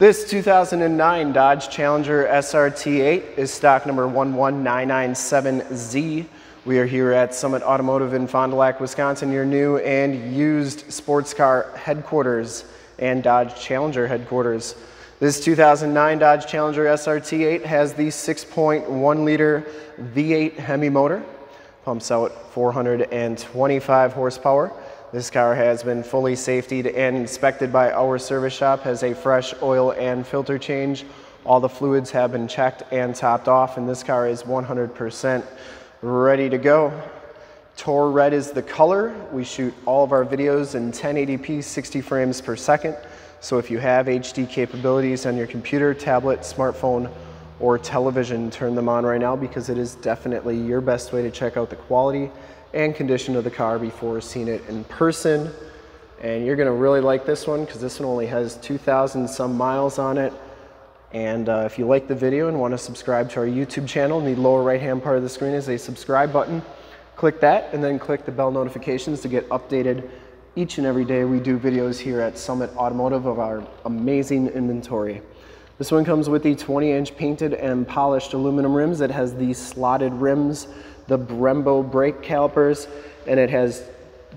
This 2009 Dodge Challenger SRT8 is stock number 11997Z. We are here at Summit Automotive in Fond du Lac, Wisconsin, your new and used sports car headquarters and Dodge Challenger headquarters. This 2009 Dodge Challenger SRT8 has the 6.1 liter V8 Hemi motor, pumps out 425 horsepower. This car has been fully safetied and inspected by our service shop, has a fresh oil and filter change. All the fluids have been checked and topped off, and this car is 100% ready to go. TorRed is the color. We shoot all of our videos in 1080p 60 frames per second. So if you have HD capabilities on your computer, tablet, smartphone, or television, turn them on right now because it is definitely your best way to check out the quality and condition of the car before seeing it in person. And you're gonna really like this one because this one only has 2,000 some miles on it. And uh, if you like the video and wanna subscribe to our YouTube channel, in the lower right hand part of the screen is a subscribe button. Click that and then click the bell notifications to get updated each and every day. We do videos here at Summit Automotive of our amazing inventory. This one comes with the 20 inch painted and polished aluminum rims. It has the slotted rims the Brembo brake calipers, and it has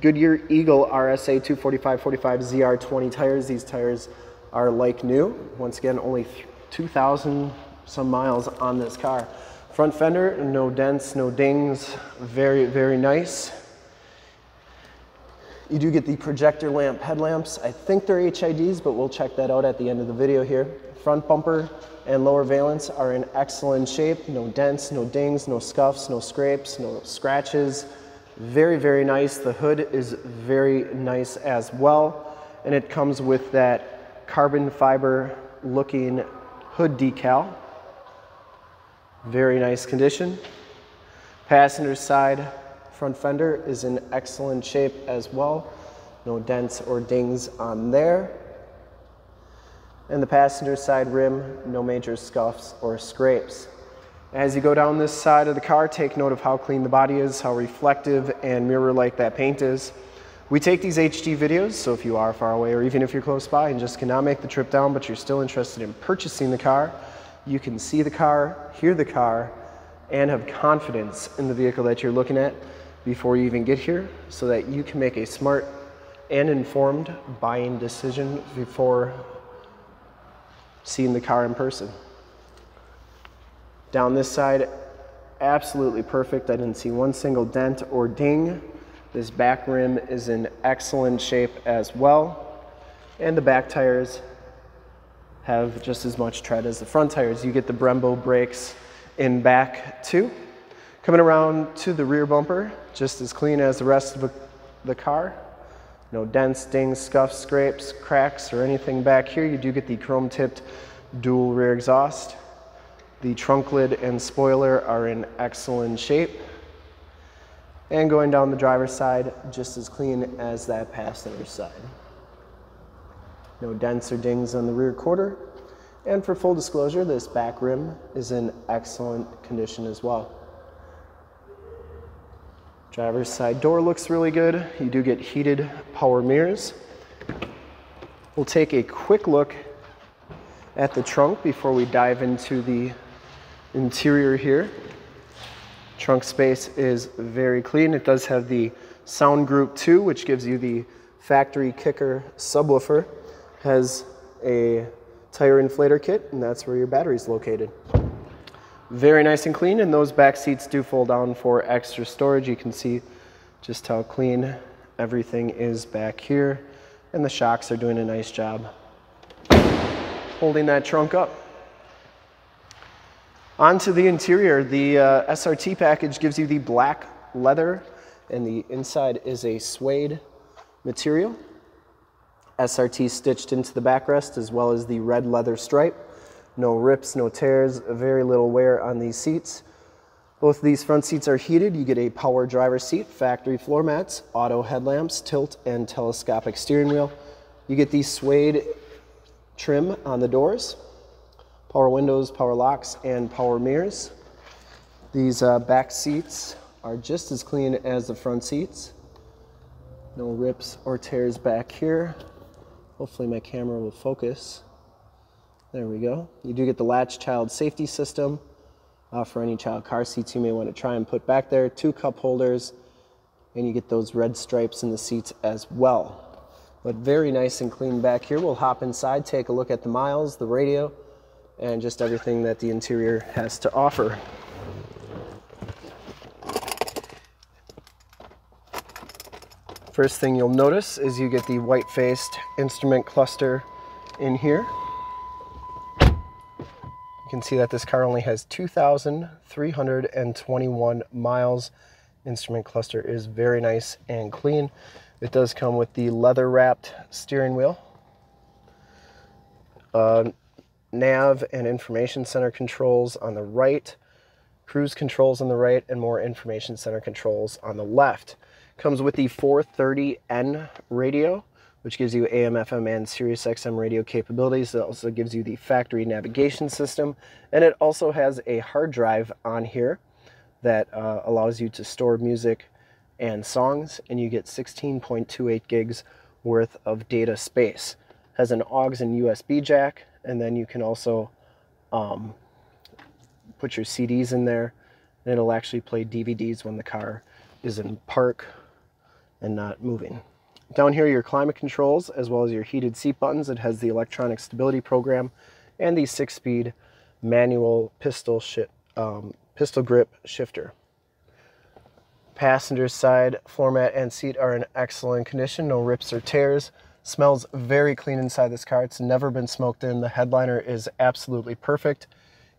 Goodyear Eagle RSA 245-45 ZR20 tires. These tires are like new. Once again, only 2,000 some miles on this car. Front fender, no dents, no dings, very, very nice. You do get the projector lamp headlamps. I think they're HIDs, but we'll check that out at the end of the video here. Front bumper and lower valence are in excellent shape. No dents, no dings, no scuffs, no scrapes, no scratches. Very, very nice. The hood is very nice as well. And it comes with that carbon fiber looking hood decal. Very nice condition. Passenger side front fender is in excellent shape as well. No dents or dings on there. And the passenger side rim, no major scuffs or scrapes. As you go down this side of the car, take note of how clean the body is, how reflective and mirror-like that paint is. We take these HD videos, so if you are far away or even if you're close by and just cannot make the trip down, but you're still interested in purchasing the car, you can see the car, hear the car, and have confidence in the vehicle that you're looking at before you even get here so that you can make a smart and informed buying decision before seeing the car in person. Down this side, absolutely perfect. I didn't see one single dent or ding. This back rim is in excellent shape as well. And the back tires have just as much tread as the front tires. You get the Brembo brakes in back too. Coming around to the rear bumper, just as clean as the rest of the car. No dents, dings, scuffs, scrapes, cracks, or anything back here. You do get the chrome tipped dual rear exhaust. The trunk lid and spoiler are in excellent shape. And going down the driver's side, just as clean as that passenger side. No dents or dings on the rear quarter. And for full disclosure, this back rim is in excellent condition as well. Driver's side door looks really good. You do get heated power mirrors. We'll take a quick look at the trunk before we dive into the interior here. Trunk space is very clean. It does have the sound group 2, which gives you the factory kicker subwoofer. Has a tire inflator kit, and that's where your battery is located. Very nice and clean, and those back seats do fold down for extra storage. You can see just how clean everything is back here, and the shocks are doing a nice job holding that trunk up. Onto the interior, the uh, SRT package gives you the black leather, and the inside is a suede material. SRT stitched into the backrest as well as the red leather stripe. No rips, no tears, very little wear on these seats. Both of these front seats are heated. You get a power driver seat, factory floor mats, auto headlamps, tilt and telescopic steering wheel. You get the suede trim on the doors, power windows, power locks, and power mirrors. These uh, back seats are just as clean as the front seats. No rips or tears back here. Hopefully my camera will focus. There we go. You do get the latch child safety system uh, for any child car seats you may want to try and put back there. Two cup holders, and you get those red stripes in the seats as well. But very nice and clean back here. We'll hop inside, take a look at the miles, the radio, and just everything that the interior has to offer. First thing you'll notice is you get the white-faced instrument cluster in here can see that this car only has 2,321 miles. Instrument cluster is very nice and clean. It does come with the leather wrapped steering wheel. Uh, nav and information center controls on the right, cruise controls on the right, and more information center controls on the left. Comes with the 430N radio which gives you AM, FM, and Sirius XM radio capabilities. It also gives you the factory navigation system, and it also has a hard drive on here that uh, allows you to store music and songs, and you get 16.28 gigs worth of data space. It Has an AUX and USB jack, and then you can also um, put your CDs in there, and it'll actually play DVDs when the car is in park and not moving. Down here, your climate controls, as well as your heated seat buttons. It has the electronic stability program and the six-speed manual pistol, um, pistol grip shifter. Passenger side floor mat and seat are in excellent condition, no rips or tears. Smells very clean inside this car. It's never been smoked in. The headliner is absolutely perfect.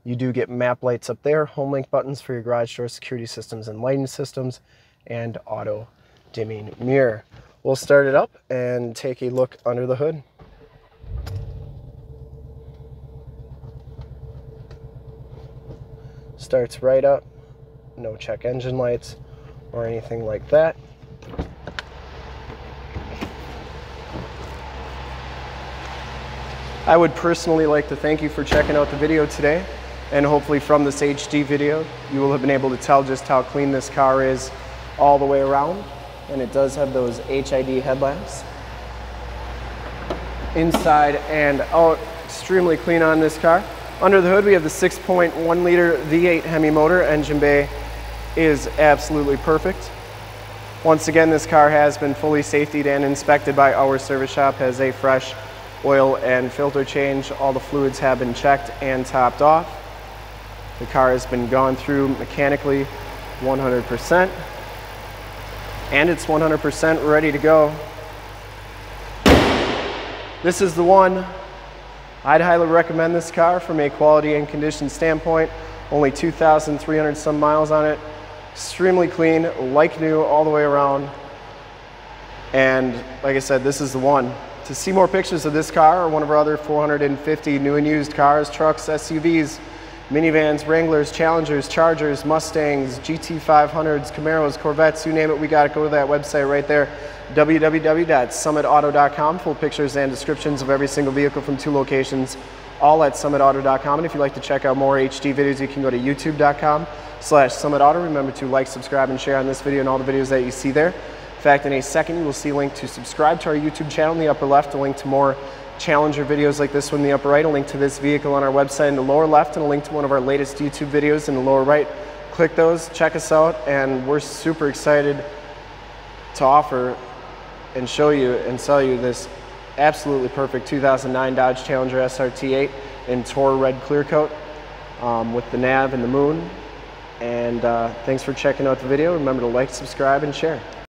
You do get map lights up there, home link buttons for your garage door security systems and lighting systems, and auto dimming mirror. We'll start it up and take a look under the hood. Starts right up, no check engine lights or anything like that. I would personally like to thank you for checking out the video today and hopefully from this HD video you will have been able to tell just how clean this car is all the way around and it does have those HID headlamps. Inside and out, extremely clean on this car. Under the hood, we have the 6.1 liter V8 Hemi motor. Engine bay is absolutely perfect. Once again, this car has been fully safetied and inspected by our service shop, has a fresh oil and filter change. All the fluids have been checked and topped off. The car has been gone through mechanically 100% and it's 100% ready to go. This is the one. I'd highly recommend this car from a quality and condition standpoint. Only 2,300 some miles on it. Extremely clean, like new all the way around. And like I said, this is the one. To see more pictures of this car or one of our other 450 new and used cars, trucks, SUVs, minivans, Wranglers, Challengers, Chargers, Mustangs, GT500s, Camaros, Corvettes, you name it, we got it. Go to that website right there, www.summitauto.com. Full pictures and descriptions of every single vehicle from two locations, all at summitauto.com. And if you'd like to check out more HD videos, you can go to youtube.com slash summitauto. Remember to like, subscribe, and share on this video and all the videos that you see there. In fact, in a second, you will see a link to subscribe to our YouTube channel in the upper left, a link to more Challenger videos like this one in the upper right, a link to this vehicle on our website in the lower left, and a link to one of our latest YouTube videos in the lower right. Click those, check us out, and we're super excited to offer and show you and sell you this absolutely perfect 2009 Dodge Challenger SRT8 in TorRed Clear Coat um, with the nav and the moon. And uh, thanks for checking out the video. Remember to like, subscribe, and share.